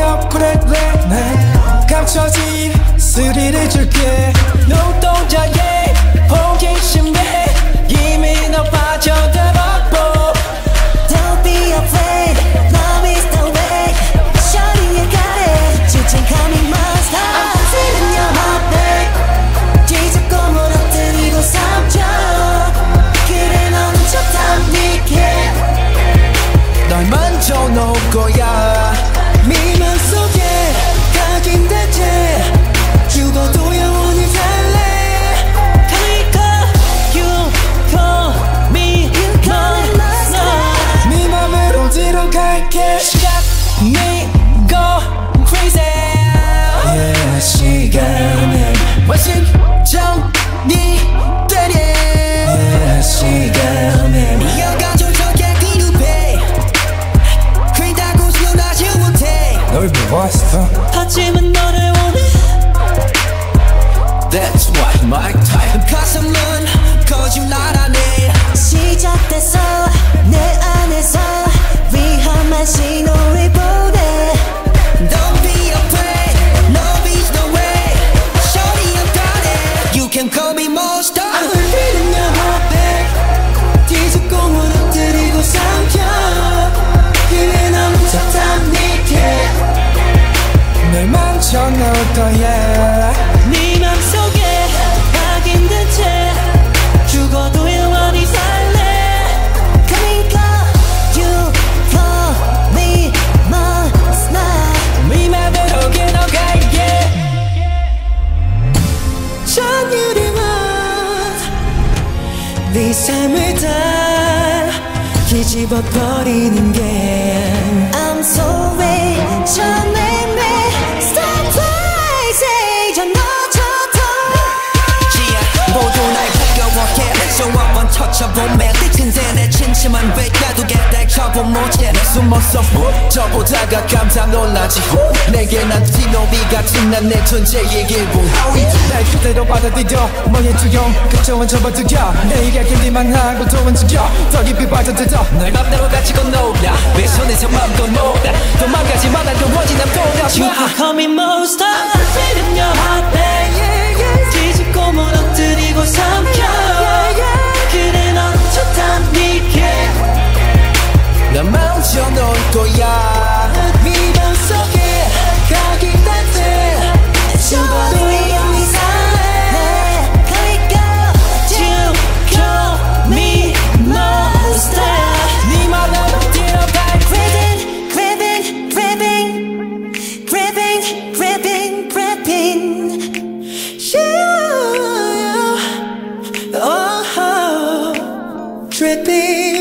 up 그래 late night 감춰진 스릴을 줄게 눈동자에 호기심에 이미 너 빠져들었고 Don't be afraid Love is the way Surely you got it 지친 감이 must have I'm feeling your heartbeat 뒤집고 무너뜨리고 삼켜 그래 너는 좋다 니게 널 만져놓고 야 Me 거야. 네 맘속에 각인된 채 죽어도 영원히 살래. Close you call me monster 네 맘을 오게 너갈게. 전율이만 네 삶을 다 뒤집어 버리는 게 맞춰보면 신세 내 침침한 외가두개 달쳐본 모체. 내 숨어서 저보다가 감탄 놀라지. 내게 난 디노비 같은 난내 존재의 일부 날 그대로 받아들여. 멍의 두려움 걱정은 접어두겨 내일의 길이만 하고 도은 죽여 더 깊이 빠져들어. 널 맘대로 같이 건너올라 내 손에서 맘도 놓아. 도망가지 마난 영원히 난 돌아와 You become emotional tripping.